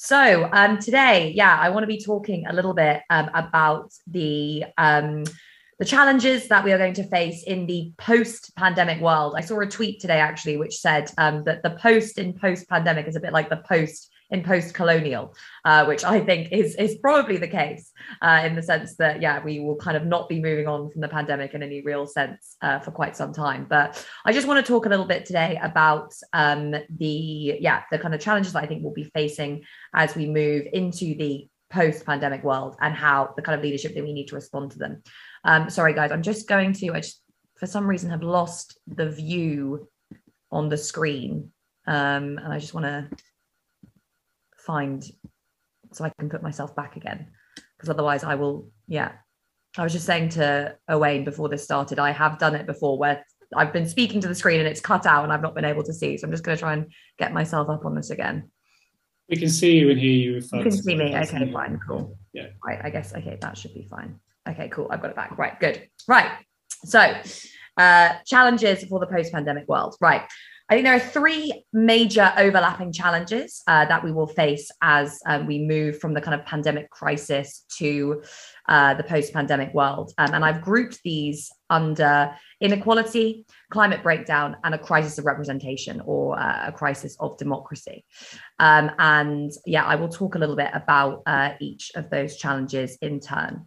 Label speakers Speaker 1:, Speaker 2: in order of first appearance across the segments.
Speaker 1: So um, today, yeah, I want to be talking a little bit um, about the um, the challenges that we are going to face in the post-pandemic world. I saw a tweet today actually, which said um, that the post in post-pandemic is a bit like the post in post-colonial, uh, which I think is is probably the case uh, in the sense that yeah, we will kind of not be moving on from the pandemic in any real sense uh, for quite some time. But I just want to talk a little bit today about um, the yeah the kind of challenges that I think we'll be facing as we move into the post-pandemic world and how the kind of leadership that we need to respond to them. Um, sorry guys, I'm just going to I just for some reason have lost the view on the screen. Um, and I just want to find so I can put myself back again because otherwise I will yeah. I was just saying to Owain before this started I have done it before where I've been speaking to the screen and it's cut out and I've not been able to see so I'm just going to try and get myself up on this again.
Speaker 2: We can see you and hear you
Speaker 1: you can see me. okay fine cool.
Speaker 2: Yeah.
Speaker 1: Right I guess okay that should be fine. Okay cool I've got it back. Right good. Right so uh challenges for the post-pandemic world. Right I think there are three major overlapping challenges uh, that we will face as um, we move from the kind of pandemic crisis to uh, the post pandemic world. Um, and I've grouped these under inequality, climate breakdown, and a crisis of representation or uh, a crisis of democracy. Um, and yeah, I will talk a little bit about uh, each of those challenges in turn.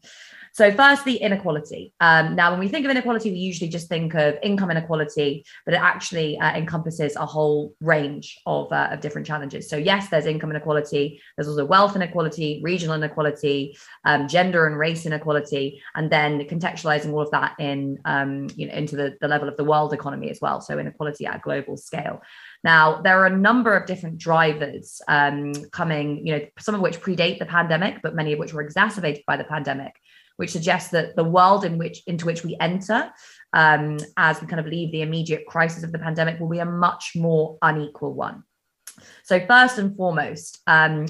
Speaker 1: So, firstly, inequality. Um, now, when we think of inequality, we usually just think of income inequality, but it actually uh, encompasses a whole range of, uh, of different challenges. So, yes, there's income inequality, there's also wealth inequality, regional inequality, um, gender and race inequality, and then contextualizing all of that in um, you know into the, the level of the world economy as well. So, inequality at a global scale. Now, there are a number of different drivers um, coming, you know, some of which predate the pandemic, but many of which were exacerbated by the pandemic which suggests that the world in which into which we enter um, as we kind of leave the immediate crisis of the pandemic will be a much more unequal one. So first and foremost, um,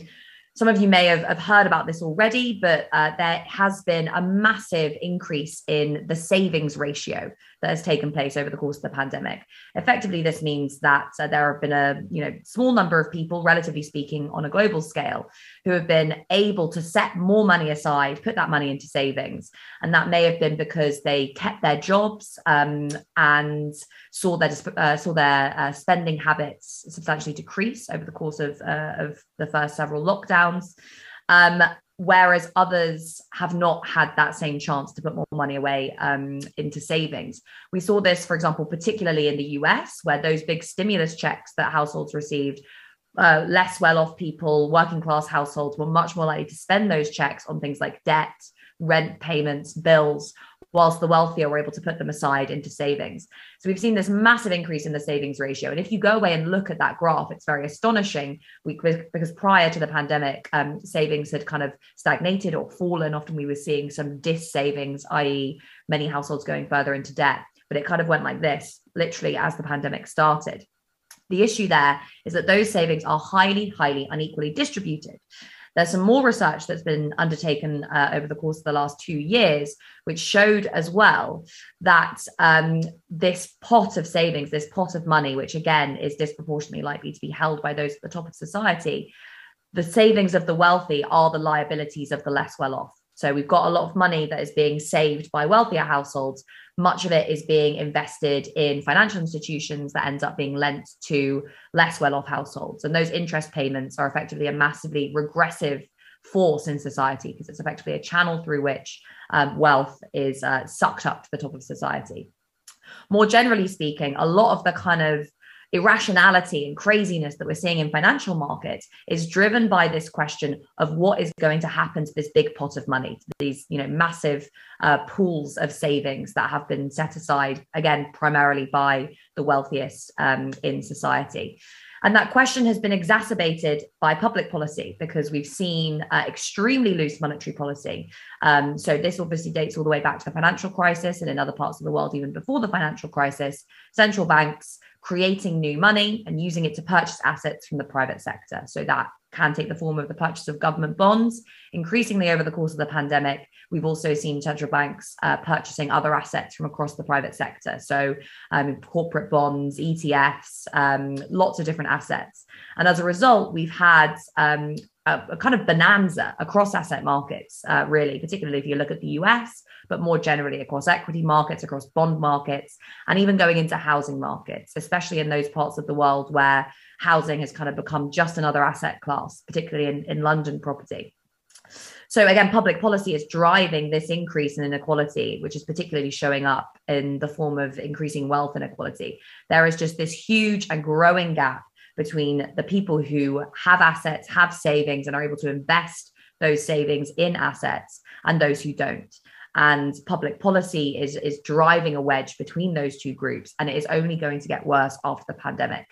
Speaker 1: some of you may have, have heard about this already, but uh, there has been a massive increase in the savings ratio that has taken place over the course of the pandemic. Effectively, this means that uh, there have been a you know small number of people, relatively speaking, on a global scale, who have been able to set more money aside, put that money into savings, and that may have been because they kept their jobs um, and saw their uh, saw their uh, spending habits substantially decrease over the course of uh, of the first several lockdowns. Um, whereas others have not had that same chance to put more money away um, into savings. We saw this, for example, particularly in the US, where those big stimulus checks that households received. Uh, less well off people, working class households were much more likely to spend those checks on things like debt, rent payments, bills, whilst the wealthier were able to put them aside into savings. So we've seen this massive increase in the savings ratio. And if you go away and look at that graph, it's very astonishing we, because prior to the pandemic, um, savings had kind of stagnated or fallen. Often we were seeing some dis savings, i.e., many households going further into debt. But it kind of went like this, literally, as the pandemic started. The issue there is that those savings are highly, highly unequally distributed. There's some more research that's been undertaken uh, over the course of the last two years, which showed as well that um, this pot of savings, this pot of money, which again is disproportionately likely to be held by those at the top of society, the savings of the wealthy are the liabilities of the less well off. So we've got a lot of money that is being saved by wealthier households. Much of it is being invested in financial institutions that ends up being lent to less well off households. And those interest payments are effectively a massively regressive force in society because it's effectively a channel through which um, wealth is uh, sucked up to the top of society. More generally speaking, a lot of the kind of irrationality and craziness that we're seeing in financial markets is driven by this question of what is going to happen to this big pot of money, these you know massive uh, pools of savings that have been set aside again primarily by the wealthiest um, in society. And that question has been exacerbated by public policy because we've seen uh, extremely loose monetary policy. Um, so, this obviously dates all the way back to the financial crisis and in other parts of the world, even before the financial crisis. Central banks creating new money and using it to purchase assets from the private sector. So that can take the form of the purchase of government bonds. Increasingly over the course of the pandemic, we've also seen central banks uh, purchasing other assets from across the private sector. So um, corporate bonds, ETFs, um, lots of different assets. And as a result, we've had um, a, a kind of bonanza across asset markets, uh, really, particularly if you look at the US, but more generally across equity markets, across bond markets, and even going into housing markets, especially in those parts of the world where housing has kind of become just another asset class, particularly in, in London property. So again, public policy is driving this increase in inequality, which is particularly showing up in the form of increasing wealth inequality. There is just this huge and growing gap between the people who have assets, have savings, and are able to invest those savings in assets and those who don't. And public policy is, is driving a wedge between those two groups. And it is only going to get worse after the pandemic.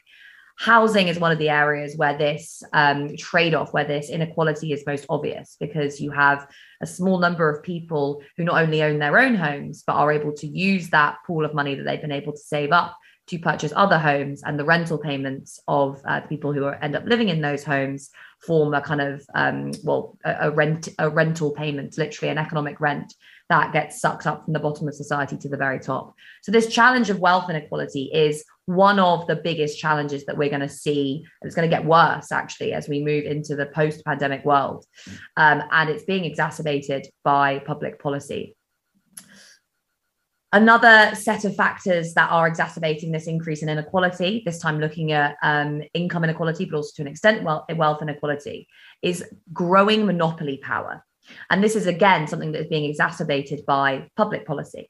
Speaker 1: Housing is one of the areas where this um, trade off, where this inequality is most obvious, because you have a small number of people who not only own their own homes, but are able to use that pool of money that they've been able to save up to purchase other homes and the rental payments of uh, the people who are, end up living in those homes form a kind of um, well a, a, rent a rental payment literally an economic rent that gets sucked up from the bottom of society to the very top. So this challenge of wealth inequality is one of the biggest challenges that we're going to see it's going to get worse actually as we move into the post-pandemic world. Um, and it's being exacerbated by public policy Another set of factors that are exacerbating this increase in inequality, this time looking at um, income inequality, but also to an extent wealth, wealth inequality, is growing monopoly power. And this is again something that is being exacerbated by public policy.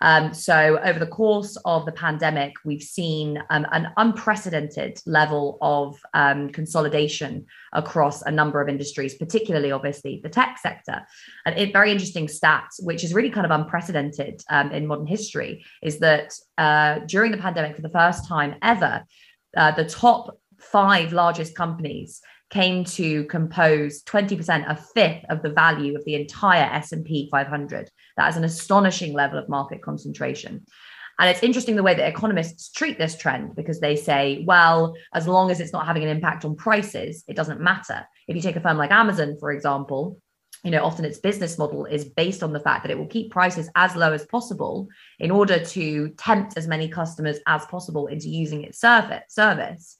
Speaker 1: Um, so, over the course of the pandemic, we've seen um, an unprecedented level of um, consolidation across a number of industries, particularly, obviously, the tech sector. And a very interesting stat, which is really kind of unprecedented um, in modern history, is that uh, during the pandemic, for the first time ever, uh, the top five largest companies came to compose 20% a fifth of the value of the entire S&P 500 that is an astonishing level of market concentration. And it's interesting the way that economists treat this trend because they say well as long as it's not having an impact on prices it doesn't matter. If you take a firm like Amazon for example you know often its business model is based on the fact that it will keep prices as low as possible in order to tempt as many customers as possible into using its service service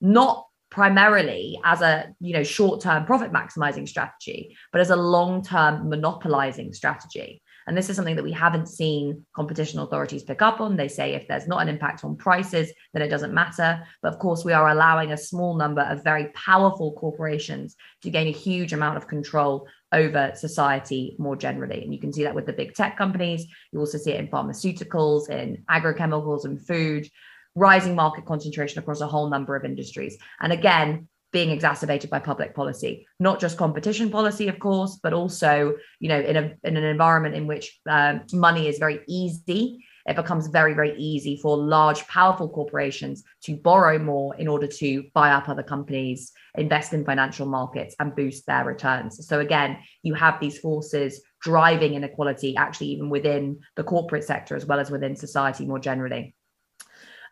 Speaker 1: not primarily as a you know short-term profit maximizing strategy but as a long-term monopolizing strategy. And this is something that we haven't seen competition authorities pick up on. They say if there's not an impact on prices then it doesn't matter. But of course we are allowing a small number of very powerful corporations to gain a huge amount of control over society more generally. And you can see that with the big tech companies. You also see it in pharmaceuticals in agrochemicals and food rising market concentration across a whole number of industries. And again, being exacerbated by public policy, not just competition policy, of course, but also, you know, in a in an environment in which um, money is very easy, it becomes very very easy for large, powerful corporations to borrow more in order to buy up other companies, invest in financial markets, and boost their returns. So again, you have these forces driving inequality, actually, even within the corporate sector as well as within society more generally.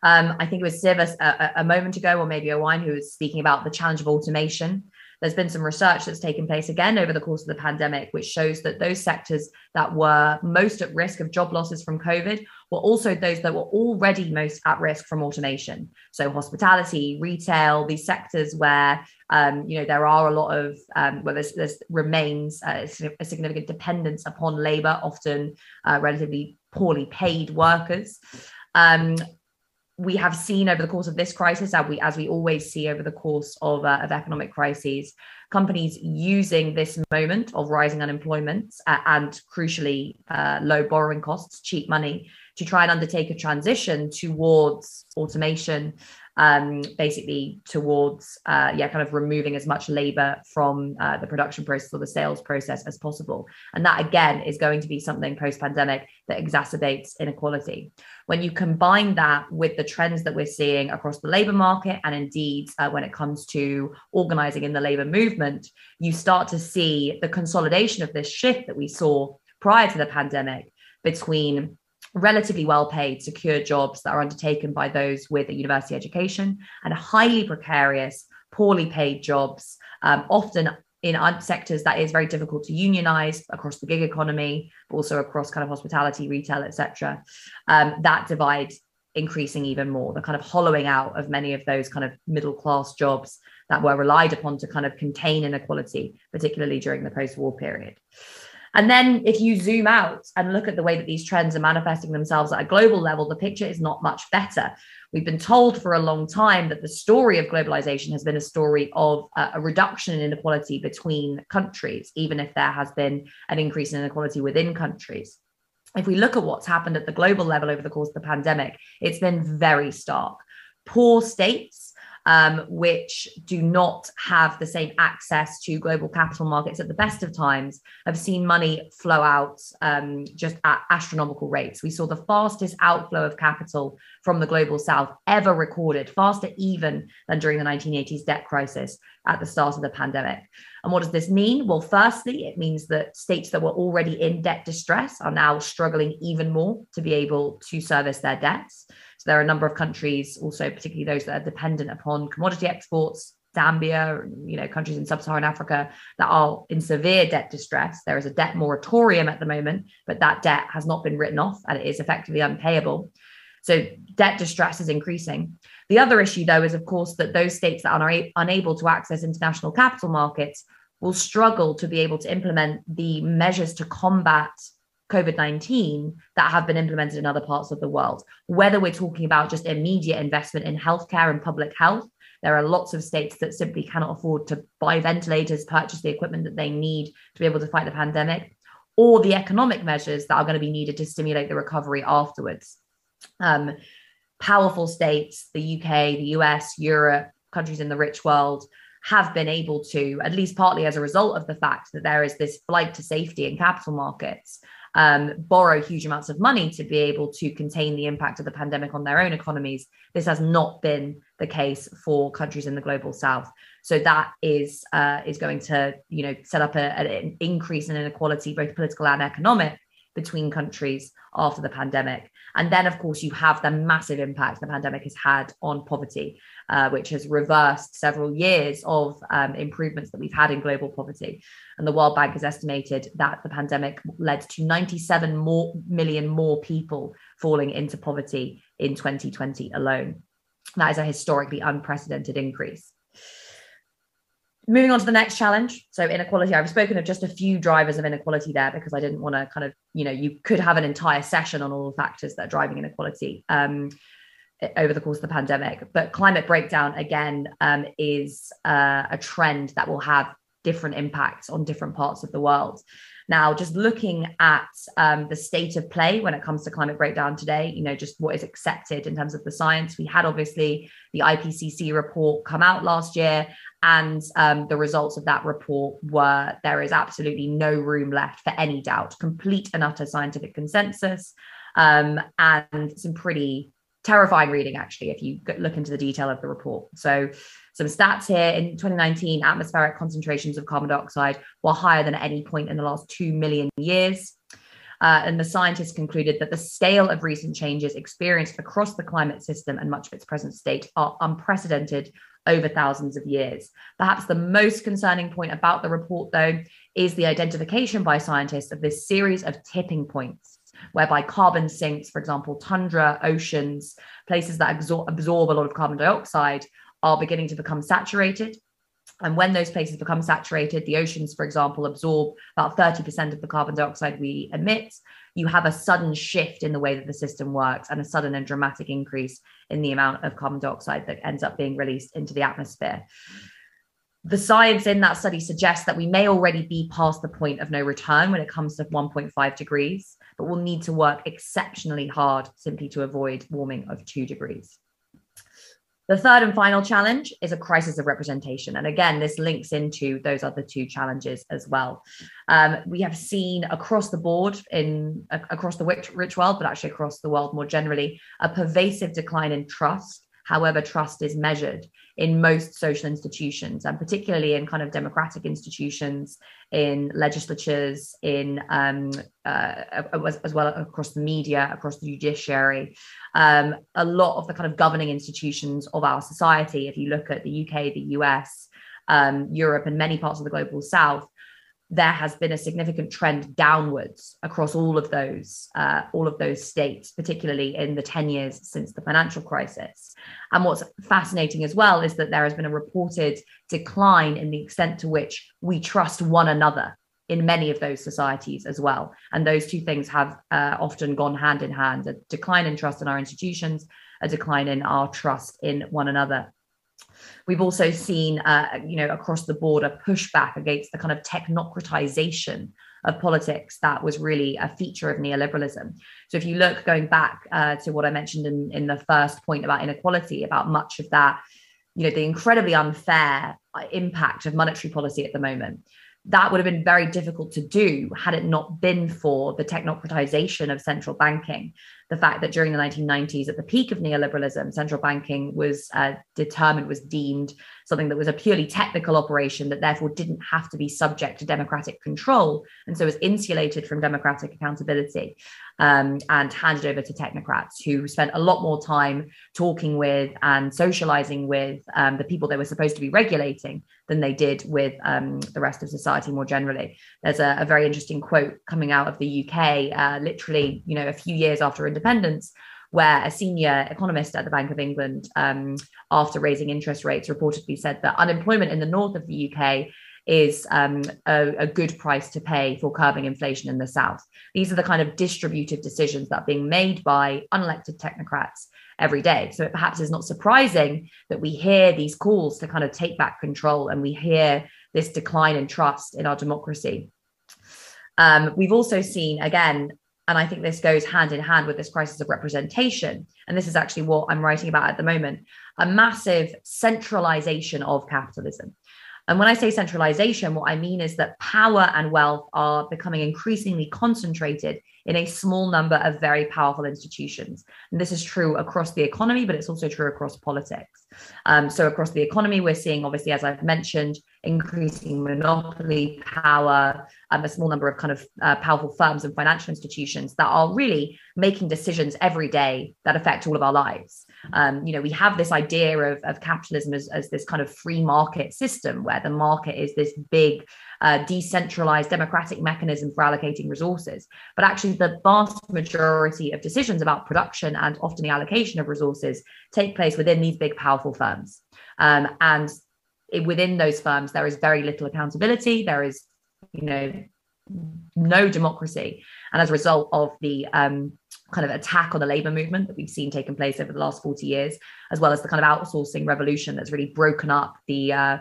Speaker 1: Um, I think it was Siv a, a, moment ago, or maybe Owain, who was speaking about the challenge of automation. There's been some research that's taken place again over the course of the pandemic, which shows that those sectors that were most at risk of job losses from COVID were also those that were already most at risk from automation. So hospitality, retail, these sectors where um, you know there are a lot of um, where there's, there's remains uh, a significant dependence upon labour, often uh, relatively poorly paid workers. Um, we have seen over the course of this crisis, as we as we always see over the course of, uh, of economic crises, companies using this moment of rising unemployment uh, and crucially uh, low borrowing costs, cheap money, to try and undertake a transition towards automation um, basically towards uh, yeah kind of removing as much labor from uh, the production process or the sales process as possible. And that again is going to be something post pandemic that exacerbates inequality. When you combine that with the trends that we're seeing across the labor market and indeed uh, when it comes to organizing in the labor movement you start to see the consolidation of this shift that we saw prior to the pandemic between relatively well paid, secure jobs that are undertaken by those with a university education and highly precarious, poorly paid jobs, um, often in sectors that is very difficult to unionize across the gig economy, but also across kind of hospitality, retail, etc. Um, that divide increasing even more, the kind of hollowing out of many of those kind of middle class jobs that were relied upon to kind of contain inequality, particularly during the post war period. And then if you zoom out and look at the way that these trends are manifesting themselves at a global level, the picture is not much better. We've been told for a long time that the story of globalization has been a story of a reduction in inequality between countries, even if there has been an increase in inequality within countries. If we look at what's happened at the global level over the course of the pandemic, it's been very stark. Poor states um, which do not have the same access to global capital markets at the best of times, have seen money flow out um, just at astronomical rates. We saw the fastest outflow of capital from the global south ever recorded, faster even than during the 1980s debt crisis at the start of the pandemic. And what does this mean? Well, firstly, it means that states that were already in debt distress are now struggling even more to be able to service their debts. So there are a number of countries, also particularly those that are dependent upon commodity exports, Zambia, you know, countries in sub-Saharan Africa that are in severe debt distress. There is a debt moratorium at the moment, but that debt has not been written off and it is effectively unpayable. So debt distress is increasing. The other issue, though, is of course that those states that are unable to access international capital markets will struggle to be able to implement the measures to combat COVID 19 that have been implemented in other parts of the world. Whether we're talking about just immediate investment in healthcare and public health, there are lots of states that simply cannot afford to buy ventilators, purchase the equipment that they need to be able to fight the pandemic, or the economic measures that are going to be needed to stimulate the recovery afterwards. Um, powerful states, the UK, the US, Europe, countries in the rich world, have been able to, at least partly as a result of the fact that there is this flight to safety in capital markets, um, borrow huge amounts of money to be able to contain the impact of the pandemic on their own economies. This has not been the case for countries in the global south. So that is uh, is going to you know set up a, an increase in inequality, both political and economic, between countries after the pandemic. And then, of course, you have the massive impact the pandemic has had on poverty, uh, which has reversed several years of um, improvements that we've had in global poverty. And the World Bank has estimated that the pandemic led to 97 more million more people falling into poverty in 2020 alone. That is a historically unprecedented increase. Moving on to the next challenge. So, inequality. I've spoken of just a few drivers of inequality there because I didn't want to kind of, you know, you could have an entire session on all the factors that are driving inequality um, over the course of the pandemic. But climate breakdown, again, um, is uh, a trend that will have different impacts on different parts of the world. Now, just looking at um, the state of play when it comes to climate breakdown today, you know, just what is accepted in terms of the science. We had obviously the IPCC report come out last year, and um, the results of that report were there is absolutely no room left for any doubt, complete and utter scientific consensus, um, and some pretty terrifying reading actually if you look into the detail of the report. So some stats here. In 2019 atmospheric concentrations of carbon dioxide were higher than at any point in the last 2 million years. Uh, and the scientists concluded that the scale of recent changes experienced across the climate system and much of its present state are unprecedented over thousands of years. Perhaps the most concerning point about the report, though, is the identification by scientists of this series of tipping points whereby carbon sinks, for example, tundra, oceans, places that absor- absorb a lot of carbon dioxide are beginning to become saturated. And when those places become saturated, the oceans, for example, absorb about 30% of the carbon dioxide we emit. You have a sudden shift in the way that the system works and a sudden and dramatic increase in the amount of carbon dioxide that ends up being released into the atmosphere the science in that study suggests that we may already be past the point of no return when it comes to 1.5 degrees, but we'll need to work exceptionally hard simply to avoid warming of two degrees. The third and final challenge is a crisis of representation. And again, this links into those other two challenges as well. Um, we have seen across the board in across the rich, rich world, but actually across the world more generally, a pervasive decline in trust however trust is measured in most social institutions and particularly in kind of democratic institutions in legislatures in um, uh, as, as, well across the media across the judiciary. Um, a lot of the kind of governing institutions of our society if you look at the uk the us um, europe and many parts of the global south there has been a significant trend downwards across all of those uh, all of those states, particularly in the 10 years since the financial crisis. And what's fascinating as well is that there has been a reported decline in the extent to which we trust one another in many of those societies as well. And those two things have uh, often gone hand in hand a decline in trust in our institutions, a decline in our trust in one another. We've also seen, uh, you know, across the board a pushback against the kind of technocratization of politics that was really a feature of neoliberalism. So if you look going back uh, to what I mentioned in, in the first point about inequality, about much of that, you know, the incredibly unfair impact of monetary policy at the moment that would have been very difficult to do had it not been for the technocratization of central banking the fact that during the 1990s, at the peak of neoliberalism, central banking was uh, determined, was deemed something that was a purely technical operation that therefore didn't have to be subject to democratic control. And so was insulated from democratic accountability um, and handed over to technocrats who spent a lot more time talking with and socializing with um, the people they were supposed to be regulating than they did with um, the rest of society more generally. There's a, a, very interesting quote coming out of the UK, uh, literally, you know, a few years after independence independence, where a senior economist at the Bank of England, um, after raising interest rates, reportedly said that unemployment in the north of the UK is um, a, a, good price to pay for curbing inflation in the south. These are the kind of distributive decisions that are being made by unelected technocrats every day. So it perhaps is not surprising that we hear these calls to kind of take back control and we hear this decline in trust in our democracy. Um, we've also seen, again, and I think this goes hand in hand with this crisis of representation. And this is actually what I'm writing about at the moment a massive centralization of capitalism. And when I say centralization, what I mean is that power and wealth are becoming increasingly concentrated in a small number of very powerful institutions. And this is true across the economy, but it's also true across politics. Um, so, across the economy, we're seeing, obviously, as I've mentioned, increasing monopoly power, um, a small number of kind of uh, powerful firms and financial institutions that are really making decisions every day that affect all of our lives. Um, you know, we have this idea of, of capitalism as, as this kind of free market system where the market is this big uh, decentralized democratic mechanism for allocating resources. But actually, the vast majority of decisions about production and often the allocation of resources take place within these big, powerful firms. Um, and it, within those firms, there is very little accountability. There is, you know, no democracy. And as a result of the um, kind of attack on the labor movement that we've seen taking place over the last 40 years, as well as the kind of outsourcing revolution that's really broken up the uh,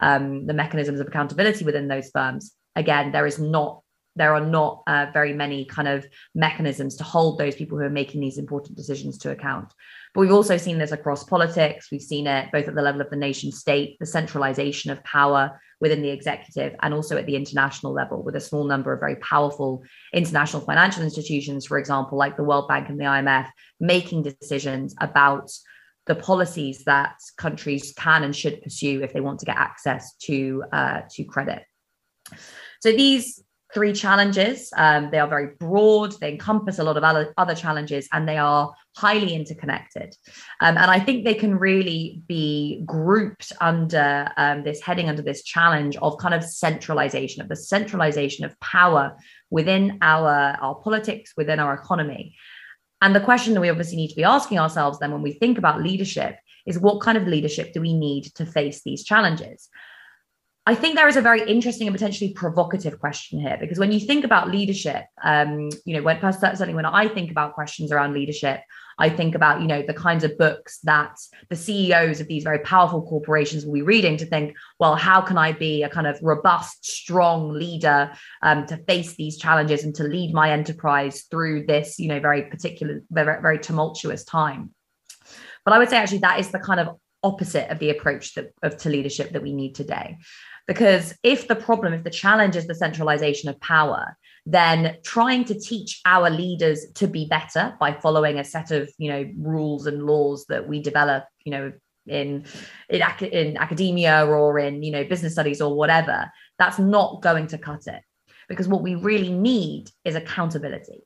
Speaker 1: um, the mechanisms of accountability within those firms. Again, there is not there are not uh, very many kind of mechanisms to hold those people who are making these important decisions to account. But we've also seen this across politics. We've seen it both at the level of the nation state, the centralization of power within the executive, and also at the international level, with a small number of very powerful international financial institutions, for example, like the World Bank and the IMF, making decisions about the policies that countries can and should pursue if they want to get access to uh, to credit. So these three challenges. Um, they are very broad, they encompass a lot of other, other challenges, and they are highly interconnected. Um, and I think they can really be grouped under um, this heading, under this challenge of kind of centralization, of the centralization of power within our, our politics, within our economy. And the question that we obviously need to be asking ourselves then when we think about leadership is what kind of leadership do we need to face these challenges? I think there is a very interesting and potentially provocative question here because when you think about leadership, um, you know, when certainly when I think about questions around leadership, I think about you know the kinds of books that the CEOs of these very powerful corporations will be reading to think, well, how can I be a kind of robust, strong leader um, to face these challenges and to lead my enterprise through this you know very particular, very, very tumultuous time. But I would say actually that is the kind of opposite of the approach that, of to leadership that we need today because if the problem, if the challenge is the centralization of power, then trying to teach our leaders to be better by following a set of, you know, rules and laws that we develop, you know, in in, in academia or in, you know, business studies or whatever, that's not going to cut it. Because what we really need is accountability.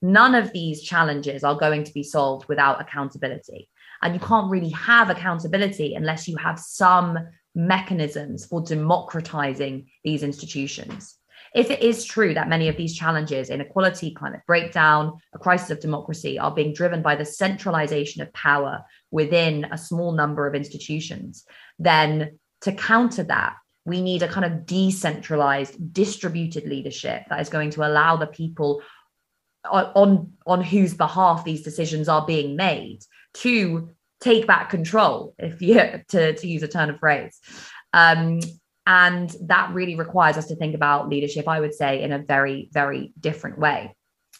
Speaker 1: None of these challenges are going to be solved without accountability. And you can't really have accountability unless you have some mechanisms for democratizing these institutions. If it is true that many of these challenges, inequality, climate breakdown, a crisis of democracy, are being driven by the centralization of power within a small number of institutions, then to counter that, we need a kind of decentralized, distributed leadership that is going to allow the people on on whose behalf these decisions are being made to take back control, if you to, to use a turn of phrase. Um, and that really requires us to think about leadership, I would say, in a very, very different way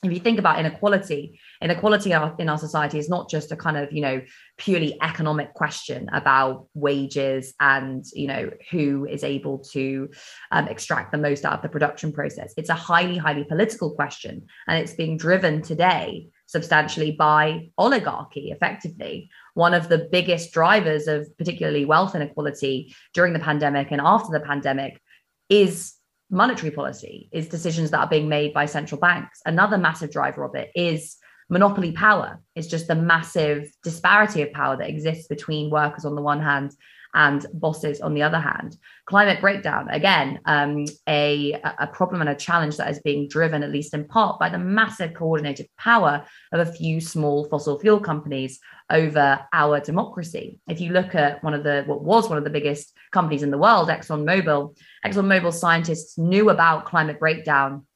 Speaker 1: if you think about inequality inequality in our society is not just a kind of you know purely economic question about wages and you know who is able to um, extract the most out of the production process it's a highly highly political question and it's being driven today substantially by oligarchy effectively one of the biggest drivers of particularly wealth inequality during the pandemic and after the pandemic is monetary policy, is decisions that are being made by central banks. Another massive driver of it is monopoly power. It's just the massive disparity of power that exists between workers on the one hand and bosses on the other hand. Climate breakdown, again, um, a, a problem and a challenge that is being driven, at least in part, by the massive coordinated power of a few small fossil fuel companies over our democracy. If you look at one of the, what was one of the biggest companies in the world, ExxonMobil, ExxonMobil scientists knew about climate breakdown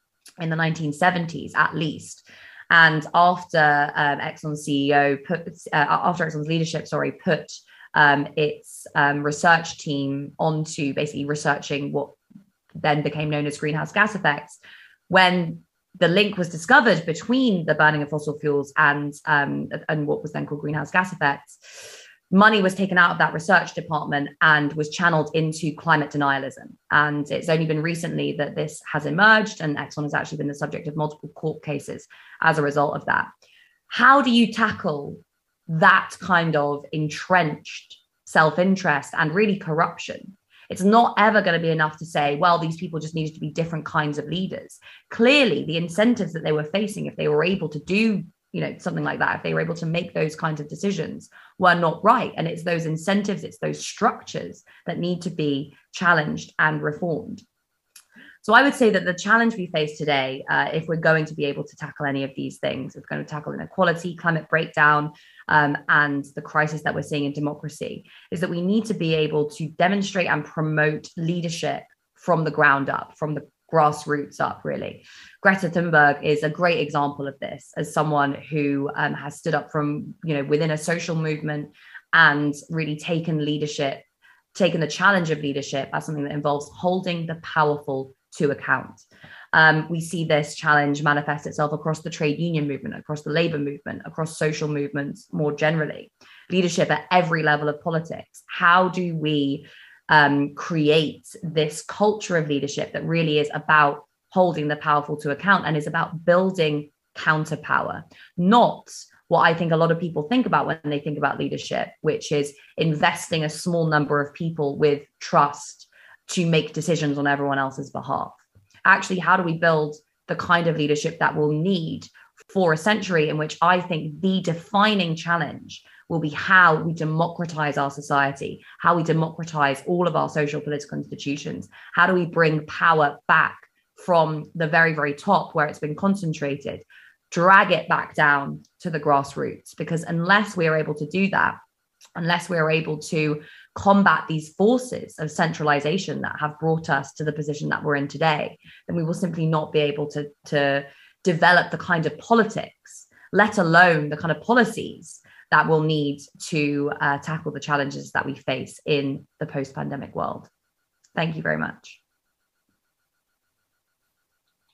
Speaker 1: in the 1970s at least. And after um, Exxon's CEO put, uh, after Exxon's leadership, sorry, put um, its um, research team onto basically researching what then became known as greenhouse gas effects. When the link was discovered between the burning of fossil fuels and um, and what was then called greenhouse gas effects, money was taken out of that research department and was channeled into climate denialism. And it's only been recently that this has emerged, and Exxon has actually been the subject of multiple court cases as a result of that. How do you tackle that kind of entrenched self interest and really corruption. It's not ever going to be enough to say, well, these people just needed to be different kinds of leaders. Clearly, the incentives that they were facing, if they were able to do you know something like that if they were able to make those kinds of decisions were not right and it's those incentives it's those structures that need to be challenged and reformed so I would say that the challenge we face today, uh, if we're going to be able to tackle any of these things, if we're going to tackle inequality, climate breakdown, um, and the crisis that we're seeing in democracy, is that we need to be able to demonstrate and promote leadership from the ground up, from the grassroots up, really. Greta Thunberg is a great example of this as someone who um, has stood up from, you know, within a social movement and really taken leadership, taken the challenge of leadership as something that involves holding the powerful to account. Um, we see this challenge manifest itself across the trade union movement, across the labor movement, across social movements more generally. Leadership at every level of politics. How do we um, create this culture of leadership that really is about holding the powerful to account and is about building counterpower, not what I think a lot of people think about when they think about leadership, which is investing a small number of people with trust to make decisions on everyone else's behalf. Actually, how do we build the kind of leadership that we'll need for a century in which I think the defining challenge will be how we democratize our society, how we democratize all of our social political institutions. How do we bring power back from the very, very top where it's been concentrated, drag it back down to the grassroots? Because unless we are able to do that, unless we're able to combat these forces of centralization that have brought us to the position that we're in today, then we will simply not be able to, to develop the kind of politics, let alone the kind of policies that we'll need to uh, tackle the challenges that we face in the post pandemic world. Thank you very much.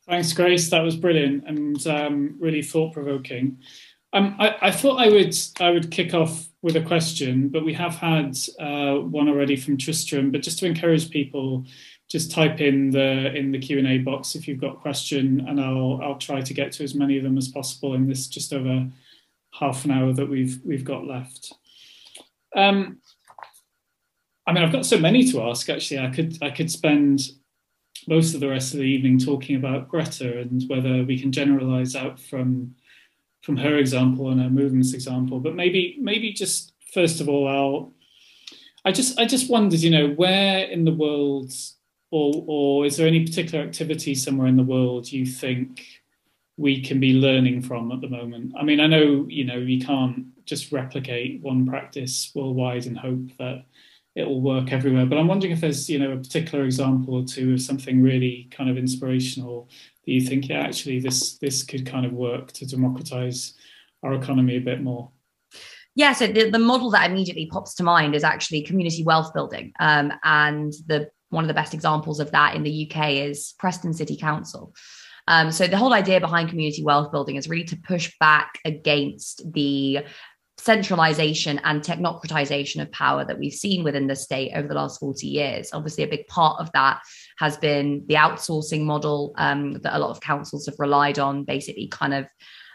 Speaker 2: Thanks, Grace. That was brilliant and um, really thought provoking. Um, I, I, thought I would I would kick off with a question, but we have had uh, one already from Tristram. But just to encourage people, just type in the in the Q and A box if you've got a question, and I'll I'll try to get to as many of them as possible in this just over half an hour that we've we've got left. Um, I mean, I've got so many to ask. Actually, I could I could spend most of the rest of the evening talking about Greta and whether we can generalize out from from her example and her movements example. But maybe maybe just first of all, I'll I just I just wondered, you know, where in the world, or or is there any particular activity somewhere in the world you think we can be learning from at the moment? I mean, I know you know we can't just replicate one practice worldwide and hope that it will work everywhere. But I'm wondering if there's you know a particular example or two of something really kind of inspirational that you think, yeah, actually this this could kind of work to democratize our economy a bit more.
Speaker 1: Yeah, so the, the model that immediately pops to mind is actually community wealth building. Um, and the one of the best examples of that in the UK is Preston City Council. Um, so the whole idea behind community wealth building is really to push back against the centralization and technocratization of power that we've seen within the state over the last 40 years. Obviously, a big part of that has been the outsourcing model um, that a lot of councils have relied on, basically, kind of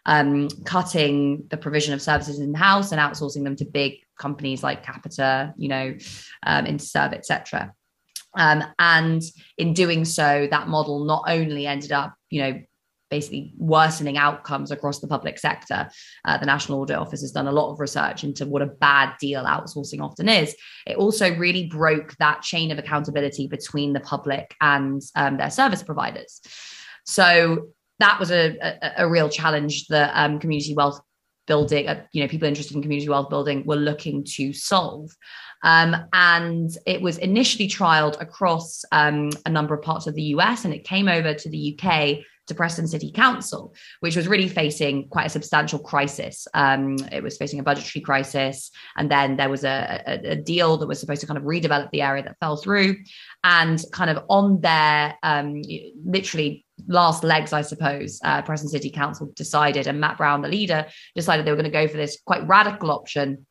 Speaker 1: um, cutting the provision of services in house and outsourcing them to big companies like Capita, you know, um, Interserve, etc. Um, and in doing so, that model not only ended up, you know, basically worsening outcomes across the public sector. Uh, the National Audit Office has done a lot of research into what a bad deal outsourcing often is. It also really broke that chain of accountability between the public and um, their service providers. So that was a, a, a real challenge that um, community wealth building, uh, you know, people interested in community wealth building were looking to solve. Um, and it was initially trialed across um, a number of parts of the US and it came over to the UK to Preston City Council, which was really facing quite a substantial crisis. Um, it was facing a budgetary crisis. And then there was a, a, a, deal that was supposed to kind of redevelop the area that fell through. And kind of on their um, literally last legs, I suppose, uh, Preston City Council decided, and Matt Brown, the leader, decided they were going to go for this quite radical option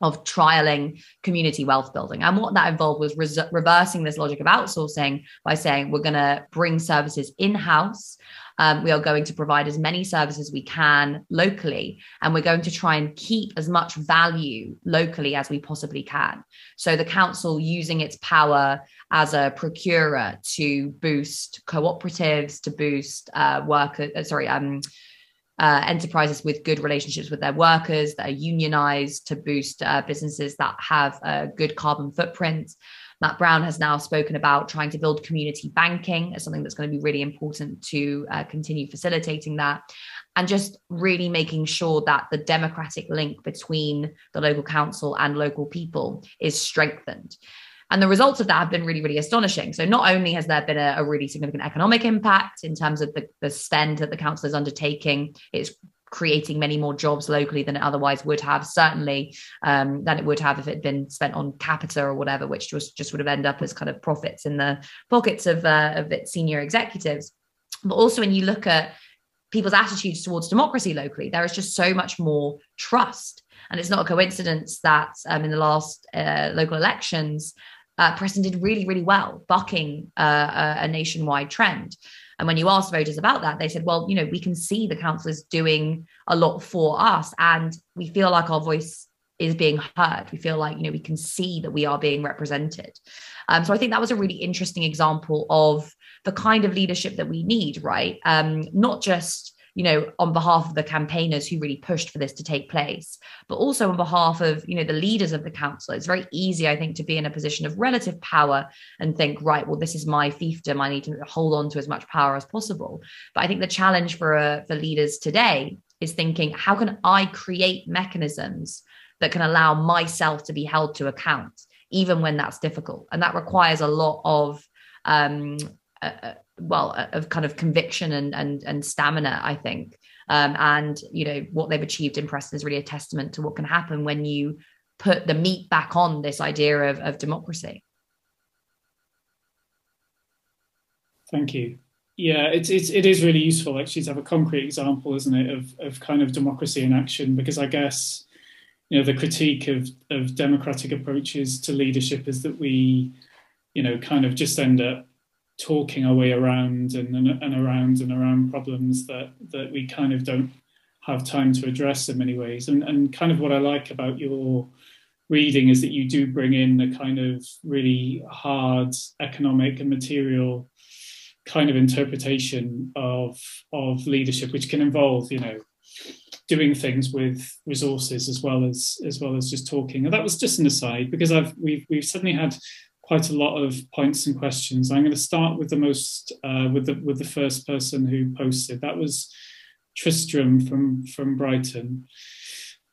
Speaker 1: of trialing community wealth building. And what that involved was reversing this logic of outsourcing by saying we're going to bring services in house. Um, we are going to provide as many services we can locally, and we're going to try and keep as much value locally as we possibly can. So the council using its power as a procurer to boost cooperatives, to boost uh, worker, uh, sorry, um, uh, enterprises with good relationships with their workers that are unionized to boost uh, businesses that have a good carbon footprint. Matt Brown has now spoken about trying to build community banking as something that's going to be really important to uh, continue facilitating that. And just really making sure that the democratic link between the local council and local people is strengthened. And the results of that have been really, really astonishing. So not only has there been a, a really significant economic impact in terms of the, the spend that the council is undertaking, it's creating many more jobs locally than it otherwise would have, certainly um, than it would have if it had been spent on Capita or whatever, which just, just would have ended up as kind of profits in the pockets of, uh, of its senior executives. But also when you look at people's attitudes towards democracy locally, there is just so much more trust. And it's not a coincidence that um, in the last uh, local elections, uh, Preston did really, really well, bucking uh, a, a, nationwide trend. And when you asked voters about that, they said, well, you know, we can see the council is doing a lot for us and we feel like our voice is being heard. We feel like, you know, we can see that we are being represented. Um, so I think that was a really interesting example of the kind of leadership that we need, right? Um, not just you know, on behalf of the campaigners who really pushed for this to take place, but also on behalf of, you know, the leaders of the council. It's very easy, I think, to be in a position of relative power and think, right, well, this is my fiefdom. I need to hold on to as much power as possible. But I think the challenge for uh, for leaders today is thinking, how can I create mechanisms that can allow myself to be held to account, even when that's difficult? And that requires a lot of um, uh, well of kind of conviction and and and stamina i think. Um, and you know what they've achieved in preston is really a testament to what can happen when you put the meat back on this idea of, of democracy.
Speaker 2: Thank you. Yeah it's, it's it is really useful actually to have a concrete example isn't it of of kind of democracy in action? Because i guess you know the critique of of democratic approaches to leadership is that we you know kind of just end up talking our way around and, and, and around and around problems that that we kind of don't have time to address in many ways. And and kind of what I like about your reading is that you do bring in the kind of really hard economic and material kind of interpretation of of leadership, which can involve, you know, doing things with resources as well as as well as just talking. And that was just an aside because I've we've we've suddenly had quite a lot of points and questions. I'm going to start with the most uh, with the with the first person who posted. That was Tristram from from Brighton.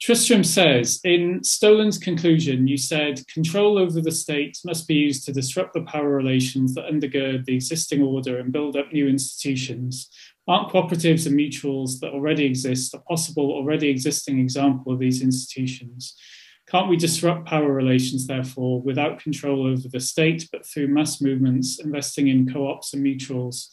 Speaker 2: Tristram says, in Stolen's conclusion, you said control over the state must be used to disrupt the power relations that undergird the existing order and build up new institutions. Aren't cooperatives and mutuals that already exist a possible already existing example of these institutions? Can't we disrupt power relations, therefore, without control over the state, but through mass movements, investing in co ops and mutuals,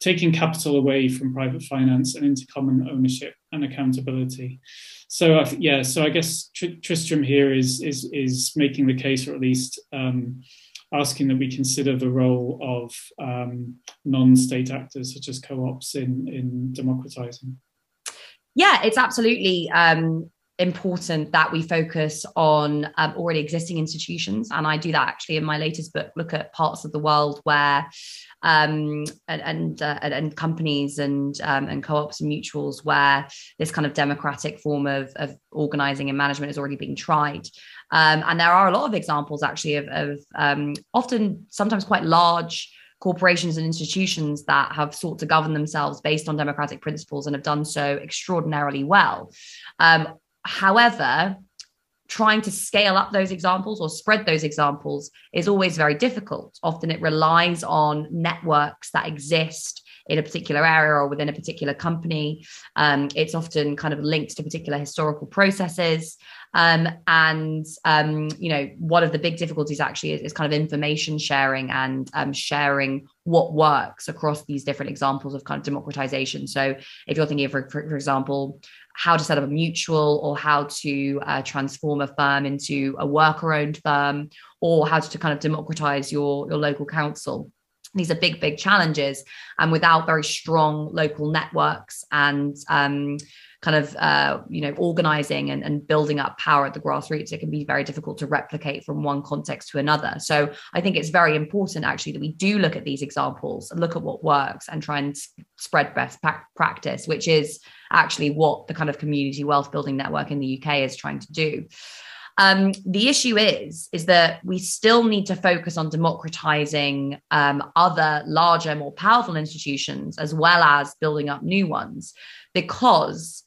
Speaker 2: taking capital away from private finance and into common ownership and accountability? So, uh, yeah, so I guess Tr- Tristram here is, is, is making the case, or at least um, asking that we consider the role of um, non-state actors such as co-ops in in democratizing
Speaker 1: yeah it's absolutely um, important that we focus on um, already existing institutions and i do that actually in my latest book look at parts of the world where um, and and, uh, and, companies and um, and co-ops and mutuals where this kind of democratic form of, of organizing and management is already being tried um, and there are a lot of examples actually of, of um, often sometimes quite large corporations and institutions that have sought to govern themselves based on democratic principles and have done so extraordinarily well. Um, however, trying to scale up those examples or spread those examples is always very difficult. Often it relies on networks that exist in a particular area or within a particular company. Um, it's often kind of linked to particular historical processes. Um, and um, you know, one of the big difficulties actually is, is kind of information sharing and um, sharing what works across these different examples of kind of democratization. So, if you're thinking, of, for, for example, how to set up a mutual or how to uh, transform a firm into a worker-owned firm, or how to kind of democratize your your local council. These are big big challenges and without very strong local networks and um, kind of uh, you know organizing and, and building up power at the grassroots it can be very difficult to replicate from one context to another. So i think it's very important actually that we do look at these examples and look at what works and try and spread best practice which is actually what the kind of community wealth building network in the uk is trying to do. Um, the issue is is that we still need to focus on democratizing um, other larger, more powerful institutions as well as building up new ones, because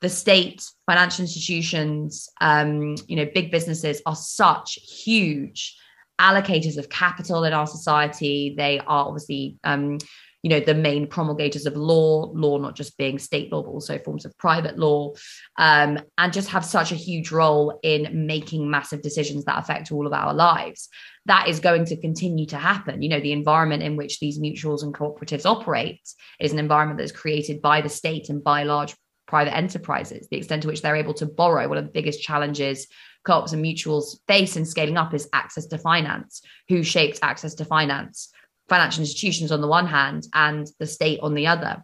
Speaker 1: the state, financial institutions, um, you know, big businesses are such huge allocators of capital in our society. They are obviously um, you know the main promulgators of law law not just being state law but also forms of private law um, and just have such a huge role in making massive decisions that affect all of our lives that is going to continue to happen you know the environment in which these mutuals and cooperatives operate is an environment that is created by the state and by large private enterprises the extent to which they're able to borrow one of the biggest challenges co-ops and mutuals face in scaling up is access to finance who shapes access to finance financial institutions on the one hand and the state on the other.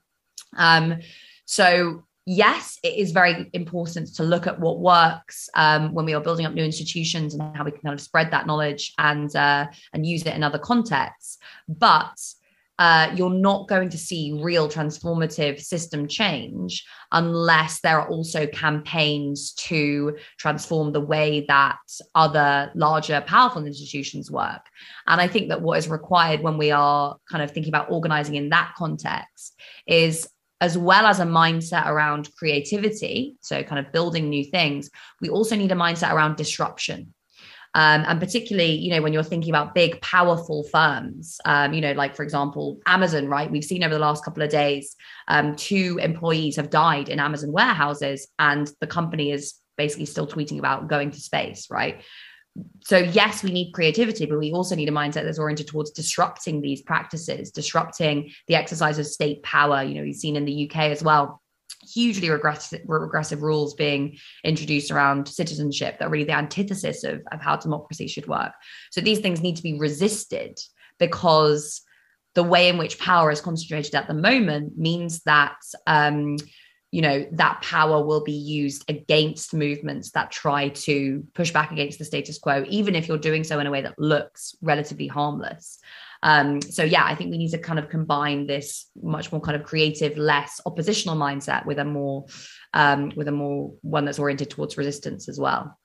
Speaker 1: Um, so yes, it is very important to look at what works um, when we are building up new institutions and how we can kind of spread that knowledge and uh, and use it in other contexts. But uh, you're not going to see real transformative system change unless there are also campaigns to transform the way that other larger, powerful institutions work. And I think that what is required when we are kind of thinking about organizing in that context is as well as a mindset around creativity, so kind of building new things, we also need a mindset around disruption. Um, and particularly, you know, when you're thinking about big, powerful firms, um, you know, like for example, Amazon, right? We've seen over the last couple of days, um, two employees have died in Amazon warehouses, and the company is basically still tweeting about going to space, right? So, yes, we need creativity, but we also need a mindset that's oriented towards disrupting these practices, disrupting the exercise of state power. You know, we've seen in the UK as well hugely regressive, regressive rules being introduced around citizenship that are really the antithesis of, of how democracy should work. So these things need to be resisted because the way in which power is concentrated at the moment means that um, you know that power will be used against movements that try to push back against the status quo even if you're doing so in a way that looks relatively harmless Um, so yeah, I think we need to kind of combine this much more kind of creative, less oppositional mindset with a more um, with a more one that's oriented towards resistance as well.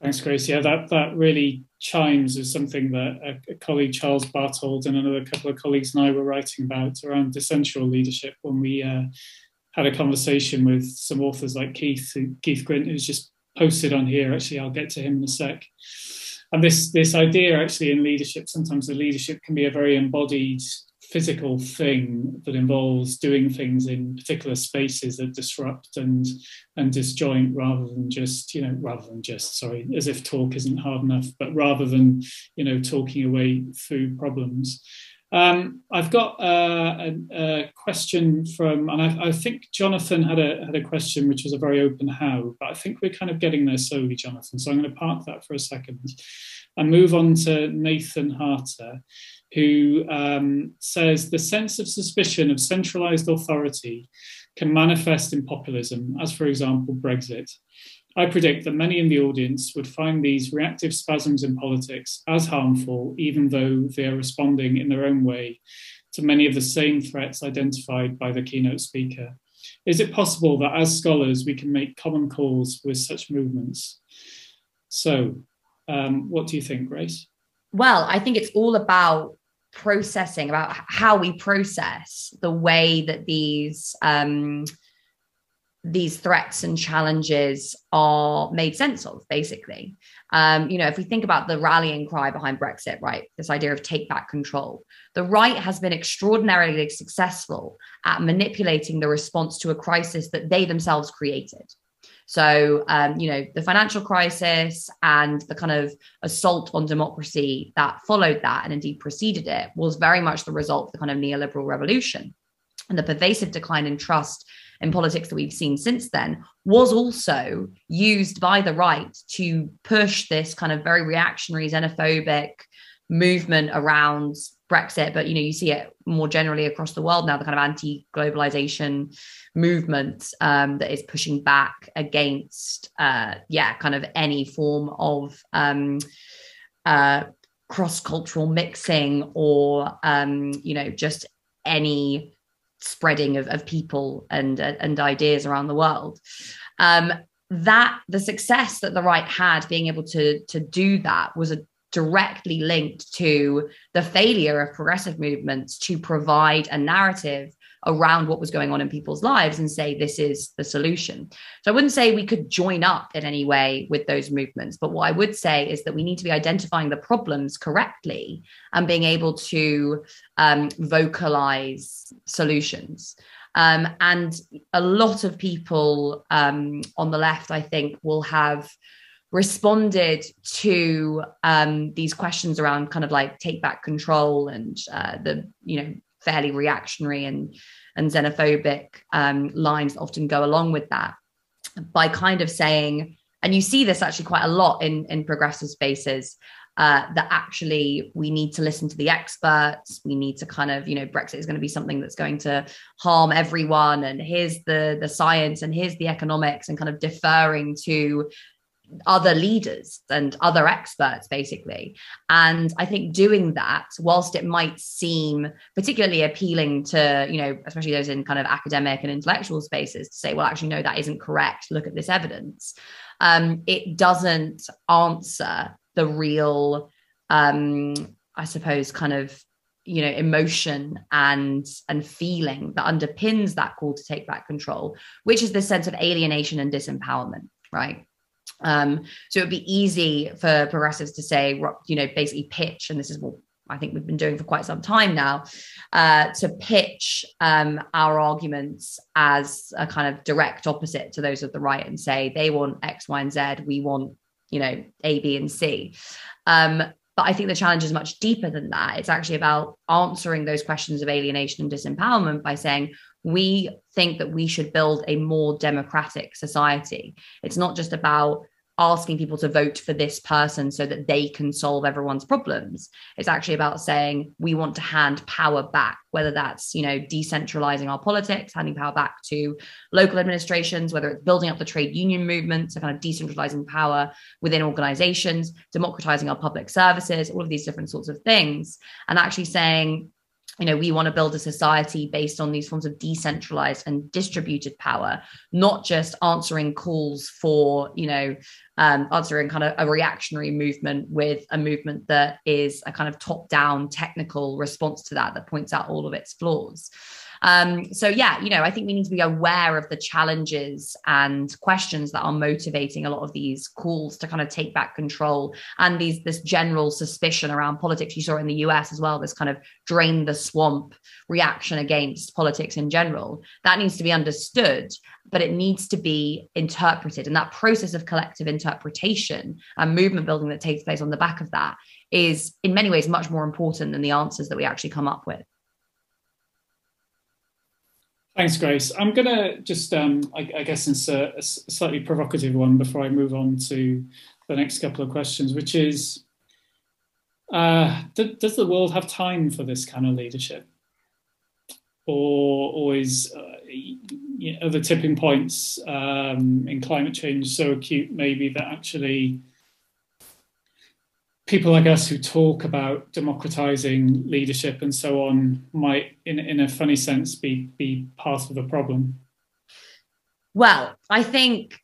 Speaker 2: Thanks, Grace. Yeah, that that really chimes with something that a, a, colleague Charles Barthold and another couple of colleagues and I were writing about around dissensual leadership when we uh, had a conversation with some authors like Keith Keith Grint, who's just posted on here. Actually, I'll get to him in a sec. And this this idea actually in leadership, sometimes the leadership can be a very embodied physical thing that involves doing things in particular spaces that disrupt and and disjoint rather than just you know rather than just sorry as if talk isn't hard enough but rather than you know talking away through problems um, I've got uh, a, a, question from, and I, I, think Jonathan had a had a question which was a very open how, but I think we're kind of getting there slowly, Jonathan. So I'm going to park that for a second and move on to Nathan Harter, who um, says the sense of suspicion of centralized authority can manifest in populism, as for example, Brexit. I predict that many in the audience would find these reactive spasms in politics as harmful, even though they are responding in their own way to many of the same threats identified by the keynote speaker. Is it possible that as scholars we can make common cause with such movements? So, um, what do you think, Grace?
Speaker 1: Well, I think it's all about processing, about how we process the way that these um, these threats and challenges are made sense of, basically. Um, you know, if we think about the rallying cry behind Brexit, right, this idea of take back control, the right has been extraordinarily successful at manipulating the response to a crisis that they themselves created. So, um, you know, the financial crisis and the kind of assault on democracy that followed that and indeed preceded it was very much the result of the kind of neoliberal revolution and the pervasive decline in trust in politics that we've seen since then was also used by the right to push this kind of very reactionary, xenophobic movement around Brexit, but you know, you see it more generally across the world now, the kind of anti-globalization movement um, that is pushing back against uh, yeah, kind of any form of um, uh, cross-cultural mixing or um, you know, just any spreading of, of people and uh, and ideas around the world. Um, that the success that the right had being able to to do that was a directly linked to the failure of progressive movements to provide a narrative around what was going on in people's lives and say this is the solution. So I wouldn't say we could join up in any way with those movements, but what I would say is that we need to be identifying the problems correctly and being able to um, vocalize solutions. Um, and a lot of people um, on the left, I think, will have responded to um, these questions around kind of like take back control and uh, the you know fairly reactionary and and xenophobic um, lines that often go along with that by kind of saying and you see this actually quite a lot in in progressive spaces uh, that actually we need to listen to the experts. We need to kind of you know brexit is going to be something that's going to harm everyone. And here's the the science and here's the economics and kind of deferring to other leaders and other experts basically. And i think doing that whilst it might seem particularly appealing to you know especially those in kind of academic and intellectual spaces to say well actually no that isn't correct. Look at this evidence um, it doesn't answer the real um, i suppose kind of you know emotion and and feeling that underpins that call to take back control which is this sense of alienation and disempowerment right um, so it would be easy for progressives to say, you know, basically pitch, and this is what I think we've been doing for quite some time now, uh, to pitch um, our arguments as a kind of direct opposite to those of the right and say they want X, Y, and Z, we want, you know, A, B, and C. Um, but I think the challenge is much deeper than that. It's actually about answering those questions of alienation and disempowerment by saying, we think that we should build a more democratic society. It's not just about asking people to vote for this person so that they can solve everyone's problems. It's actually about saying we want to hand power back, whether that's, you know, decentralizing our politics, handing power back to local administrations, whether it's building up the trade union movement, so kind of decentralizing power within organizations, democratizing our public services, all of these different sorts of things. And actually saying, you know we want to build a society based on these forms of decentralized and distributed power not just answering calls for you know um, answering kind of a reactionary movement with a movement that is a kind of top down technical response to that that points out all of its flaws um, so yeah, you know, I think we need to be aware of the challenges and questions that are motivating a lot of these calls to kind of take back control and these this general suspicion around politics. You saw in the US as well, this kind of drain the swamp reaction against politics in general. That needs to be understood, but it needs to be interpreted. And that process of collective interpretation and movement building that takes place on the back of that is in many ways much more important than the answers that we actually come up with.
Speaker 2: Thanks, Grace. I'm going to just, um, I, I, guess, insert a slightly provocative one before I move on to the next couple of questions, which is uh, th- Does the world have time for this kind of leadership? Or, or is uh, you know, the tipping points um, in climate change so acute, maybe, that actually people like us who talk about democratizing leadership and so on might in, in a funny sense be be part of the problem.
Speaker 1: Well i think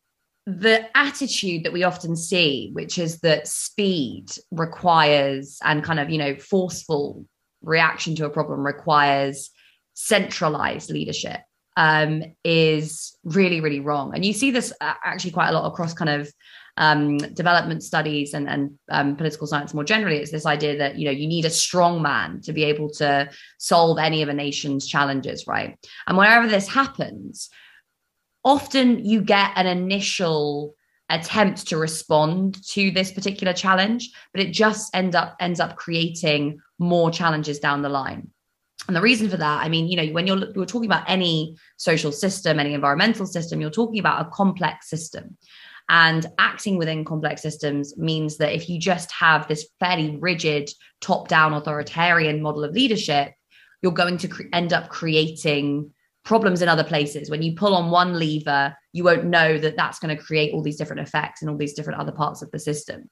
Speaker 1: the attitude that we often see which is that speed requires and kind of you know forceful reaction to a problem requires centralized leadership um, is really really wrong. And you see this uh, actually quite a lot across kind of um, development studies and, and um, political science more generally, it's this idea that you know you need a strong man to be able to solve any of a nation's challenges, right? And whenever this happens, often you get an initial attempt to respond to this particular challenge, but it just end up ends up creating more challenges down the line. And the reason for that, I mean, you know, when you're, you're talking about any social system, any environmental system, you're talking about a complex system. And acting within complex systems means that if you just have this fairly rigid, top down authoritarian model of leadership, you're going to cre- end up creating problems in other places. When you pull on one lever, you won't know that that's going to create all these different effects in all these different other parts of the system.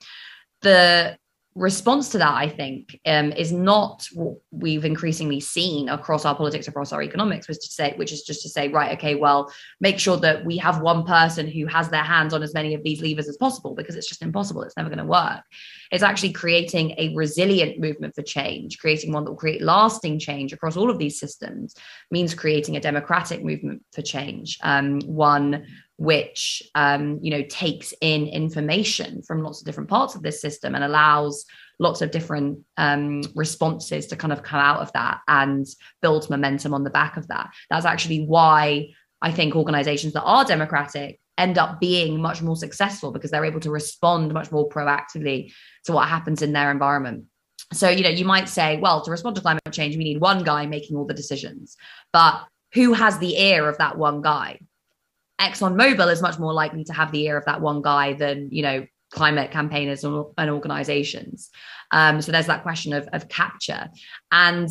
Speaker 1: The response to that, I think, um, is not what we've increasingly seen across our politics, across our economics, was to say, which is just to say, right, okay, well, make sure that we have one person who has their hands on as many of these levers as possible, because it's just impossible. It's never going to work. It's actually creating a resilient movement for change, creating one that will create lasting change across all of these systems, means creating a democratic movement for change, um, one which um, you know takes in information from lots of different parts of this system and allows lots of different um, responses to kind of come out of that and build momentum on the back of that. That's actually why I think organizations that are democratic end up being much more successful because they're able to respond much more proactively to what happens in their environment. So, you know, you might say, well, to respond to climate change, we need one guy making all the decisions. But who has the ear of that one guy? ExxonMobil is much more likely to have the ear of that one guy than, you know, climate campaigners and, organizations. Um, so there's that question of, of capture. And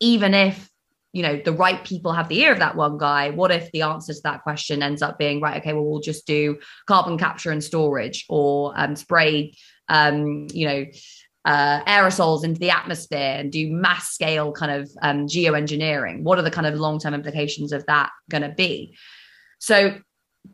Speaker 1: even if, you know, the right people have the ear of that one guy, what if the answer to that question ends up being, right, okay, well, we'll just do carbon capture and storage or um, spray, um, you know, uh, aerosols into the atmosphere and do mass scale kind of um, geoengineering? What are the kind of long term implications of that going to be? So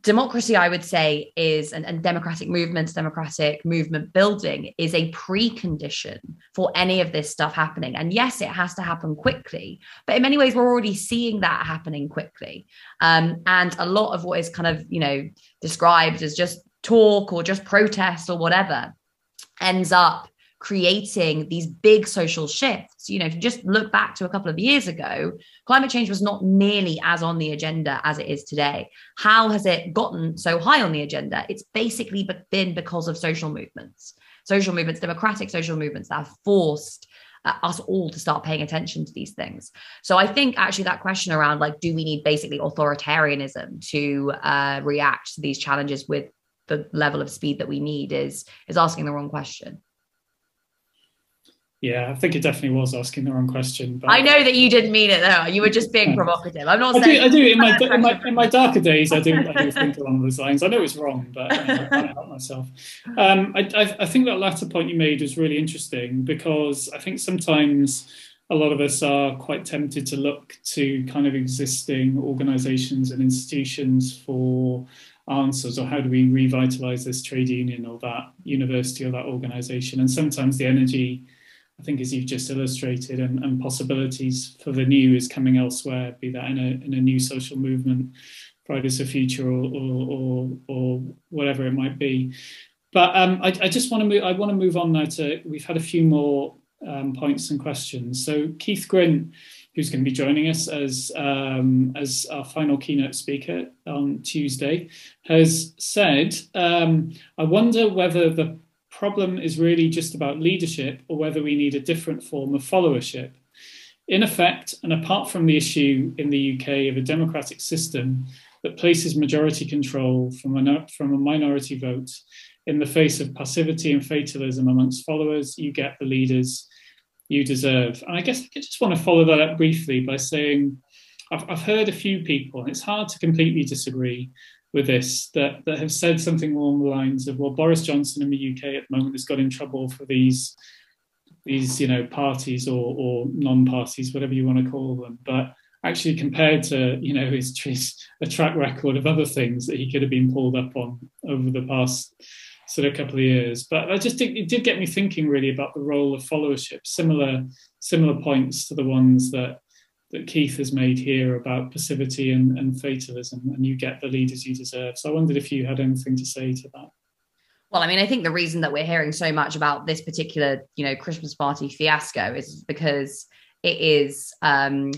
Speaker 1: democracy i would say is and, and, democratic movements democratic movement building is a precondition for any of this stuff happening. And yes it has to happen quickly but in many ways we're already seeing that happening quickly. Um, and a lot of what is kind of you know described as just talk or just protest or whatever ends up creating these big social shifts. You know, if you just look back to a couple of years ago, climate change was not nearly as on the agenda as it is today. How has it gotten so high on the agenda? It's basically been because of social movements, social movements, democratic social movements that have forced uh, us all to start paying attention to these things. So I think actually that question around like, do we need basically authoritarianism to uh, react to these challenges with the level of speed that we need is is asking the wrong question.
Speaker 2: Yeah, I think it definitely was asking the wrong question.
Speaker 1: But I know that you didn't mean it though. You were just being provocative. I'm not
Speaker 2: I
Speaker 1: saying.
Speaker 2: Do, I do in my, in my, in my darker days. I do I do think along those lines. I know it's wrong, but I can't help myself. Um, I, I, I think that latter point you made was really interesting because I think sometimes a lot of us are quite tempted to look to kind of existing organisations and institutions for answers or how do we revitalize this trade union or that university or that organization and sometimes the energy I think, as you've just illustrated, and, and possibilities for the new is coming elsewhere, be that in a, in a new social movement, Fridays for Future, or, or, or, or whatever it might be. But um, I, I, just want to move. I want to move on now to. We've had a few more um, points and questions. So Keith Grint, who's going to be joining us as um, as our final keynote speaker on Tuesday, has said, um, "I wonder whether the problem is really just about leadership or whether we need a different form of followership. In effect, and apart from the issue in the UK of a democratic system that places majority control from a, from a minority vote in the face of passivity and fatalism amongst followers, you get the leaders you deserve. And I guess I just want to follow that up briefly by saying I've, I've heard a few people, and it's hard to completely disagree, with this that, that have said something along the lines of, well, Boris Johnson in the UK at the moment has got in trouble for these these you know parties or, or non-parties, whatever you want to call them. But actually, compared to you know his, his a track record of other things that he could have been pulled up on over the past sort of couple of years. But I just think it did get me thinking really about the role of followership, similar similar points to the ones that that Keith has made here about passivity and, and fatalism, and you get the leaders you deserve. So I wondered if you had anything to say to that.
Speaker 1: Well, I mean, I think the reason that we're hearing so much about this particular, you know, Christmas party fiasco is because it is um,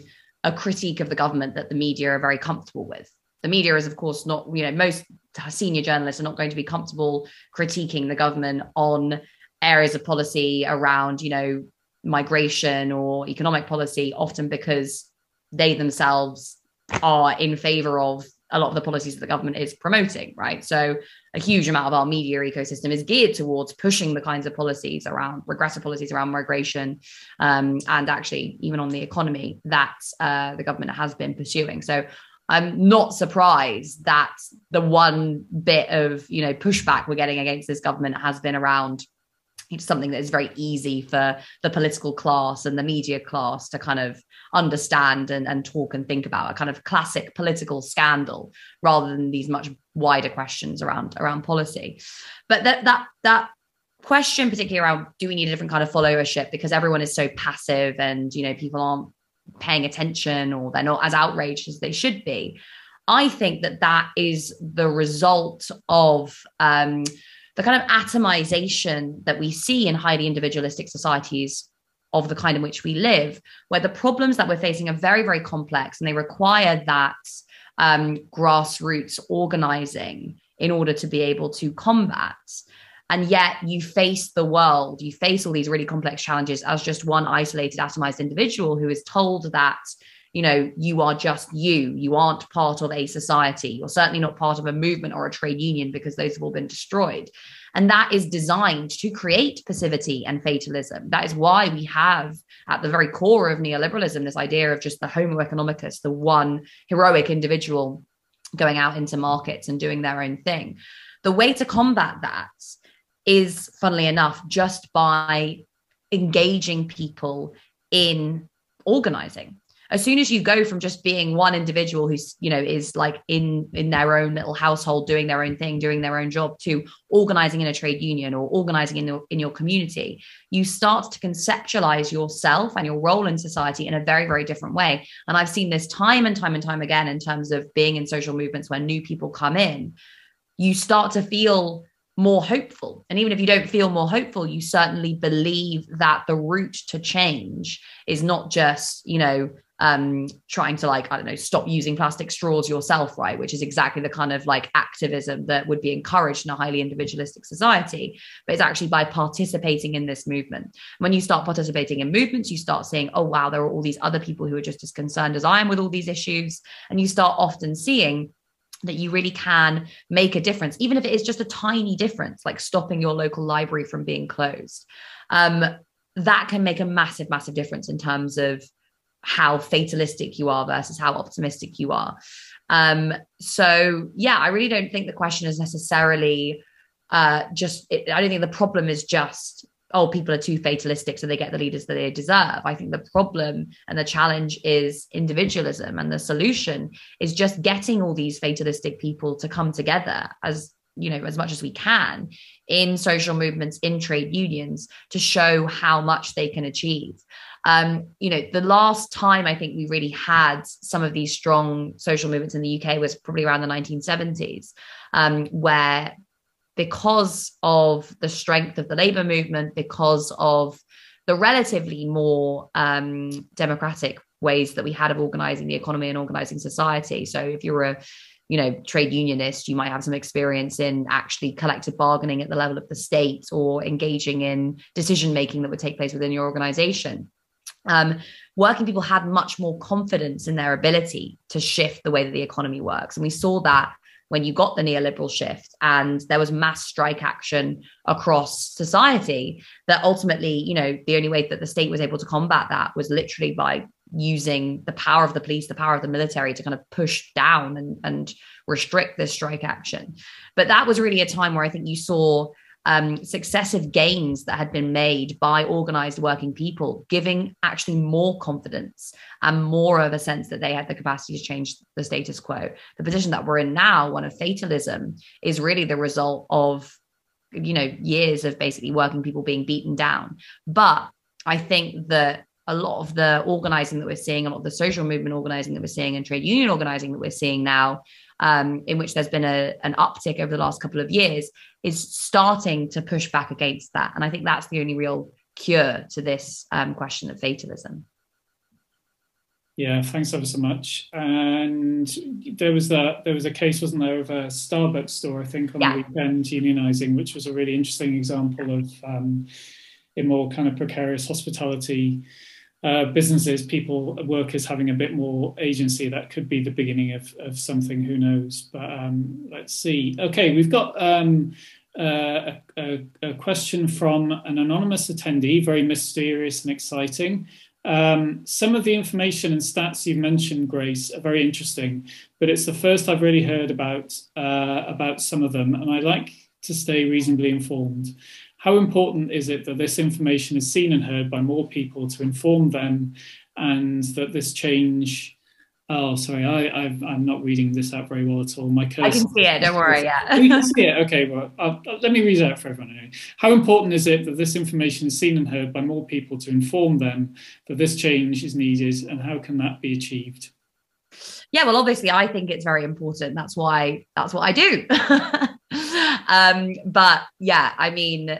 Speaker 1: a critique of the government that the media are very comfortable with. The media is, of course, not, you know, most senior journalists are not going to be comfortable critiquing the government on areas of policy around, you know, migration or economic policy, often because they themselves are in favor of a lot of the policies that the government is promoting, right? So a huge amount of our media ecosystem is geared towards pushing the kinds of policies around regressive policies around migration, um, and actually even on the economy that uh, the government has been pursuing. So I'm not surprised that the one bit of you know pushback we're getting against this government has been around something that is very easy for the political class and the media class to kind of understand and, and talk and think about a kind of classic political scandal rather than these much wider questions around around policy. But that that that question particularly around do we need a different kind of followership because everyone is so passive and you know people aren't paying attention or they're not as outraged as they should be i think that that is the result of um, the kind of atomization that we see in highly individualistic societies of the kind in which we live, where the problems that we're facing are very, very complex and they require that um, grassroots organizing in order to be able to combat. And yet you face the world, you face all these really complex challenges as just one isolated, atomized individual who is told that you know you are just you. You aren't part of a society. You're certainly not part of a movement or a trade union because those have all been destroyed. And that is designed to create passivity and fatalism. That is why we have at the very core of neoliberalism this idea of just the homo economicus the one heroic individual going out into markets and doing their own thing. The way to combat that is funnily enough just by engaging people in organizing as soon as you go from just being one individual who's you know is like in in their own little household doing their own thing doing their own job to organizing in a trade union or organizing in your, in your community you start to conceptualize yourself and your role in society in a very very different way and i've seen this time and time and time again in terms of being in social movements when new people come in you start to feel more hopeful. And even if you don't feel more hopeful, you certainly believe that the route to change is not just, you know, um, trying to like, I don't know, stop using plastic straws yourself, right? Which is exactly the kind of like activism that would be encouraged in a highly individualistic society. But it's actually by participating in this movement. When you start participating in movements, you start seeing, oh, wow, there are all these other people who are just as concerned as I am with all these issues. And you start often seeing that you really can make a difference, even if it is just a tiny difference, like stopping your local library from being closed. Um, that can make a massive, massive difference in terms of how fatalistic you are versus how optimistic you are. Um, so, yeah, I really don't think the question is necessarily uh, just, it, I don't think the problem is just oh, people are too fatalistic, so they get the leaders that they deserve. I think the problem and the challenge is individualism, and the solution is just getting all these fatalistic people to come together as you know as much as we can in social movements in trade unions to show how much they can achieve um, you know the last time i think we really had some of these strong social movements in the uk was probably around the 1970s um, where because of the strength of the labor movement, because of the relatively more um, democratic ways that we had of organizing the economy and organizing society. So if you're a you know trade unionist you might have some experience in actually collective bargaining at the level of the state or engaging in decision making that would take place within your organization um, working people had much more confidence in their ability to shift the way that the economy works. And we saw that when you got the neoliberal shift and there was mass strike action across society that ultimately you know the only way that the state was able to combat that was literally by using the power of the police the power of the military to kind of push down and, and restrict this strike action. But that was really a time where i think you saw um, successive gains that had been made by organized working people, giving actually more confidence and more of a sense that they had the capacity to change the status quo. The position that we're in now, one of fatalism, is really the result of you know years of basically working people being beaten down. But I think that a lot of the organizing that we're seeing, a lot of the social movement organizing that we're seeing, and trade union organizing that we're seeing now, um, in which there's been a, an uptick over the last couple of years, is starting to push back against that. And I think that's the only real cure to this um, question of fatalism.
Speaker 2: Yeah, thanks ever so much. And there was that there was a case, wasn't there, of a Starbucks store, I think, on yeah. the weekend unionizing, which was a really interesting example of um, in more kind of precarious hospitality uh, businesses, people, workers having a bit more agency. That could be the beginning of, of something, who knows? But um, let's see. Okay, we've got um, uh, a, a, question from an anonymous attendee, very mysterious and exciting. Um, some of the information and stats you've mentioned, Grace, are very interesting, but it's the first I've really heard about uh, about some of them, and I like to stay reasonably informed. How important is it that this information is seen and heard by more people to inform them, and that this change? Oh, sorry, I, am not reading this out very well at all. My
Speaker 1: cursor, I can see it. Don't worry. Yeah,
Speaker 2: you can see it. Okay, well, I'll, I'll, let me read it out for everyone. Anyway. How important is it that this information is seen and heard by more people to inform them that this change is needed, and how can that be achieved?
Speaker 1: Yeah, well, obviously, I think it's very important. That's why that's what I do. um, but yeah, I mean,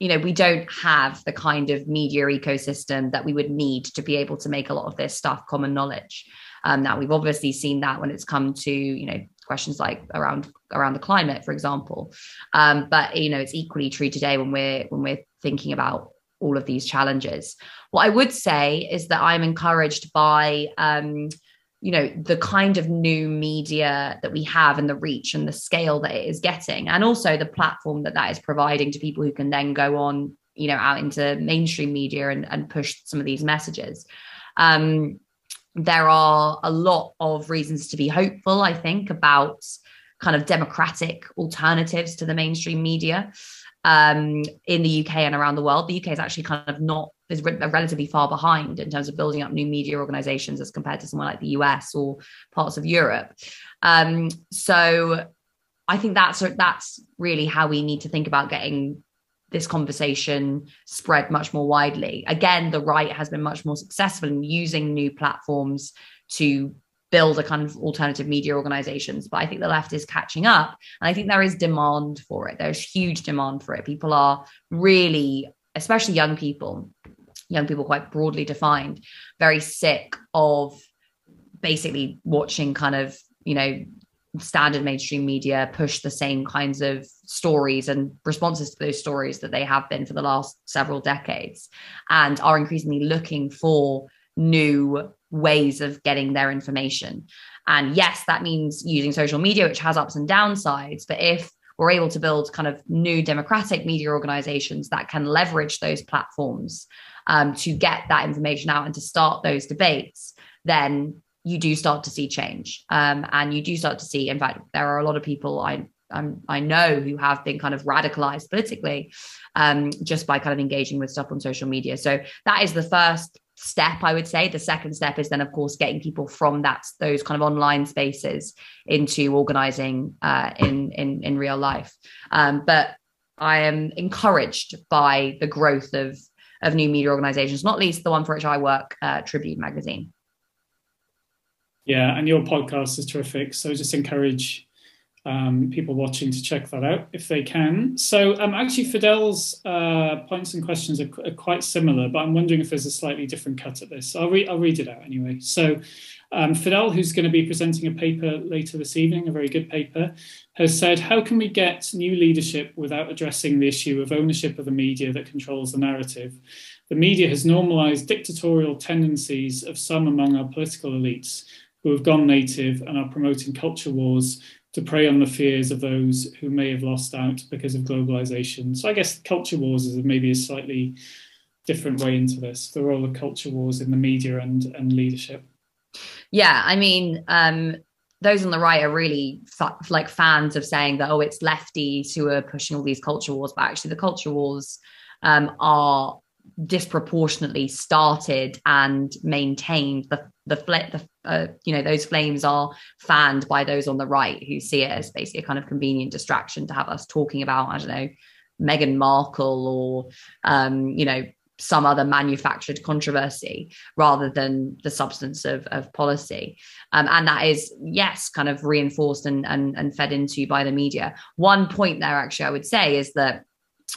Speaker 1: you know we don't have the kind of media ecosystem that we would need to be able to make a lot of this stuff common knowledge. Um, now we've obviously seen that when it's come to you know questions like around around the climate for example. Um, but you know it's equally true today when we're when we're thinking about all of these challenges. What i would say is that i'm encouraged by um, you know the kind of new media that we have and the reach and the scale that it is getting. And also the platform that that is providing to people who can then go on you know out into mainstream media and, and push some of these messages. Um, there are a lot of reasons to be hopeful i think about kind of democratic alternatives to the mainstream media um, in the uk and around the world. The uk is actually kind of not is re- relatively far behind in terms of building up new media organizations as compared to somewhere like the US or parts of Europe. Um, so I think that's that's really how we need to think about getting this conversation spread much more widely. Again, the right has been much more successful in using new platforms to build a kind of alternative media organizations but i think the left is catching up and i think there is demand for it there's huge demand for it people are really especially young people young people quite broadly defined, very sick of basically watching kind of, you know, standard mainstream media push the same kinds of stories and responses to those stories that they have been for the last several decades and are increasingly looking for new ways of getting their information. And yes, that means using social media, which has ups and downsides. But if we're able to build kind of new democratic media organizations that can leverage those platforms um, to get that information out and to start those debates, then you do start to see change. Um, and you do start to see, in fact, there are a lot of people I um, I know who have been kind of radicalized politically um, just by kind of engaging with stuff on social media. So that is the first step i would say the second step is then of course getting people from that those kind of online spaces into organizing uh, in in in real life um, but i am encouraged by the growth of of new media organizations not least the one for which i work uh, tribune magazine
Speaker 2: yeah and your podcast is terrific so just encourage um, people watching to check that out if they can. So, um, actually, Fidel's uh, points and questions are, are, quite similar, but I'm wondering if there's a slightly different cut at this. I'll, re- I'll read it out anyway. So, um, Fidel, who's going to be presenting a paper later this evening, a very good paper, has said, How can we get new leadership without addressing the issue of ownership of the media that controls the narrative? The media has normalized dictatorial tendencies of some among our political elites who have gone native and are promoting culture wars to prey on the fears of those who may have lost out because of globalization. So I guess culture wars is maybe a slightly different way into this, the role of culture wars in the media and, and leadership.
Speaker 1: Yeah, I mean, um, those on the right are really like fans of saying that, oh, it's lefties who are pushing all these culture wars, but actually the culture wars um, are disproportionately started and maintained. The the, the uh, you know those flames are fanned by those on the right who see it as basically a kind of convenient distraction to have us talking about I don't know Meghan Markle or um, you know some other manufactured controversy rather than the substance of, of policy. Um, and that is, yes, kind of reinforced and, and, and fed into by the media. One point there, actually, I would say is that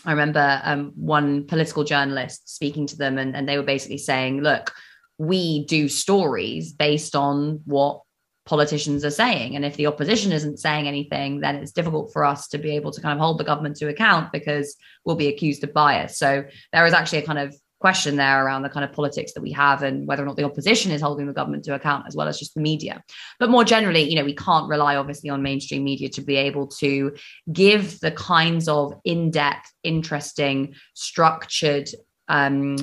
Speaker 1: I remember um, one political journalist speaking to them, and, and they were basically saying, look, we do stories based on what politicians are saying. And if the opposition isn't saying anything, then it's difficult for us to be able to kind of hold the government to account because we'll be accused of bias. So there is actually a kind of question there around the kind of politics that we have and whether or not the opposition is holding the government to account as well as just the media. But more generally, you know, we can't rely obviously on mainstream media to be able to give the kinds of in-depth, interesting, structured um,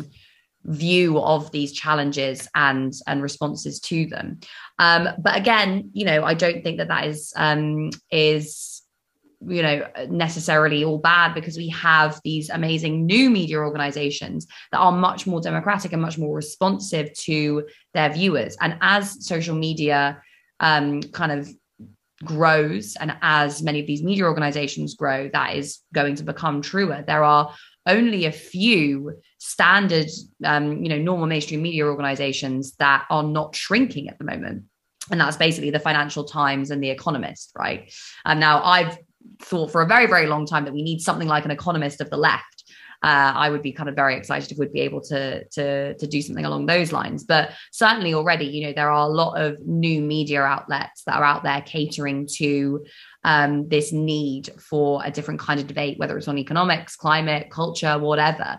Speaker 1: view of these challenges and and responses to them. Um but again you know i don't think that that is um is you know necessarily all bad because we have these amazing new media organizations that are much more democratic and much more responsive to their viewers. And as social media um, kind of grows and as many of these media organizations grow that is going to become truer. There are only a few standard um, you know normal mainstream media organizations that are not shrinking at the moment. And that's basically the financial times and the economist right? And now i've thought for a very, very long time that we need something like an economist of the left. Uh, I would be kind of very excited if we'd be able to to to do something along those lines. But certainly already, you know, there are a lot of new media outlets that are out there catering to um, this need for a different kind of debate, whether it's on economics, climate, culture, whatever.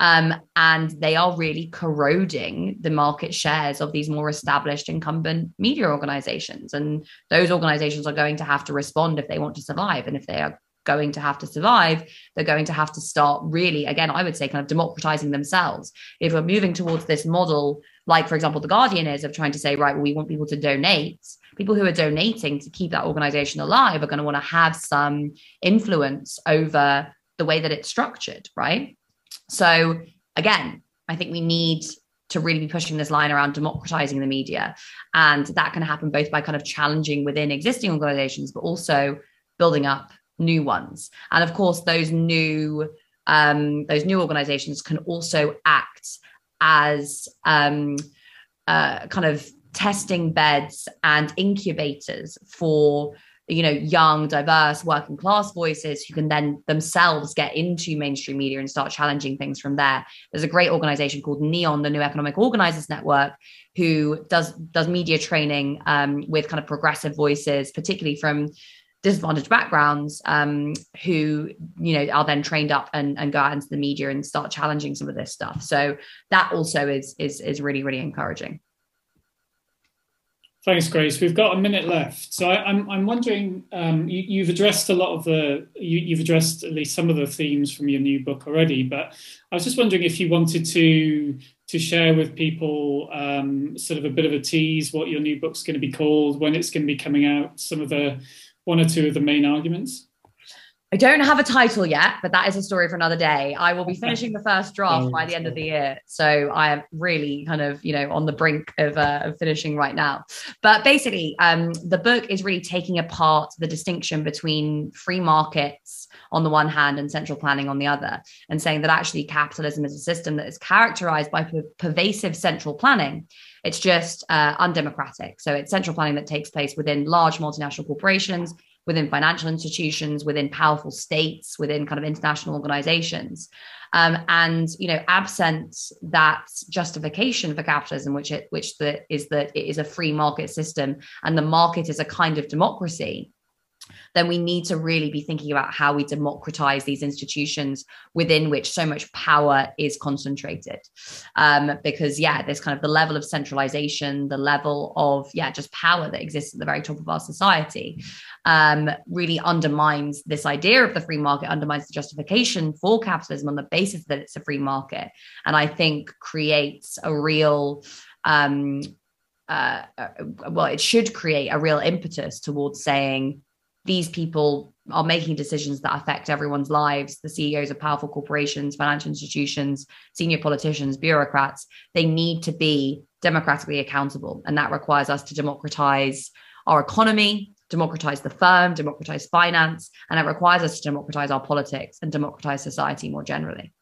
Speaker 1: Um, and they are really corroding the market shares of these more established incumbent media organizations. And those organizations are going to have to respond if they want to survive. And if they are going to have to survive, they're going to have to start really, again, I would say, kind of democratizing themselves. If we're moving towards this model, like, for example, The Guardian is of trying to say, right, well, we want people to donate. People who are donating to keep that organization alive are going to want to have some influence over the way that it's structured, right? So again, I think we need to really be pushing this line around democratizing the media. And that can happen both by kind of challenging within existing organizations, but also building up new ones. And of course, those new um, those new organizations can also act as um, uh, kind of testing beds and incubators for you know young diverse working class voices who can then themselves get into mainstream media and start challenging things from there there's a great organization called neon the new economic organizers network who does does media training um, with kind of progressive voices particularly from disadvantaged backgrounds um, who you know are then trained up and, and go out into the media and start challenging some of this stuff so that also is is is really really encouraging
Speaker 2: Thanks, Grace. We've got a minute left, so I, am I'm, I'm wondering. Um, you, have addressed a lot of the you, have addressed at least some of the themes from your new book already, but I was just wondering if you wanted to to share with people um, sort of a bit of a tease what your new book's going to be called, when it's going to be coming out, some of the one or two of the main arguments?
Speaker 1: I don't have a title yet, but that is a story for another day. I will be finishing the first draft by the end of the year. So I am really kind of, you know, on the brink of, uh, of finishing right now. But basically, um, the book is really taking apart the distinction between free markets on the one hand and central planning on the other, and saying that actually capitalism is a system that is characterized by per- pervasive central planning. It's just uh, undemocratic. So it's central planning that takes place within large multinational corporations within financial institutions, within powerful states, within kind of international organizations. Um, and you know, absent that justification for capitalism, which it which the, is that it is a free market system and the market is a kind of democracy, then we need to really be thinking about how we democratize these institutions within which so much power is concentrated. Um, because, yeah, there's kind of the level of centralization, the level of, yeah, just power that exists at the very top of our society um, really undermines this idea of the free market, undermines the justification for capitalism on the basis that it's a free market. And I think creates a real um, uh, uh well, it should create a real impetus towards saying these people are making decisions that affect everyone's lives. The ceos of powerful corporations financial institutions senior politicians bureaucrats. They need to be democratically accountable and that requires us to democratize our economy democratize the firm democratize finance and it requires us to democratize our politics and democratize society more generally